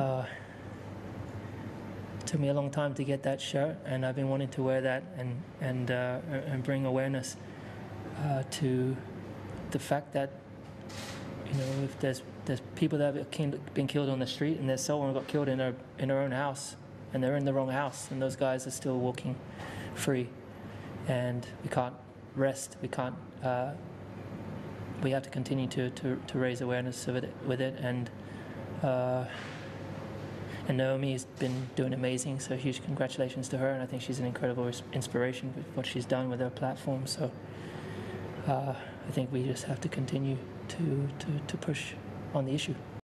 Uh, took me a long time to get that shirt, and I've been wanting to wear that and and uh, and bring awareness uh, to the fact that you know if there's there's people that have been killed on the street, and there's someone got killed in their in their own house, and they're in the wrong house, and those guys are still walking free, and we can't rest. We can't. Uh, we have to continue to, to, to raise awareness of it with it, and uh, and Naomi has been doing amazing. So huge congratulations to her, and I think she's an incredible inspiration with what she's done with her platform. So uh, I think we just have to continue to, to, to push on the issue.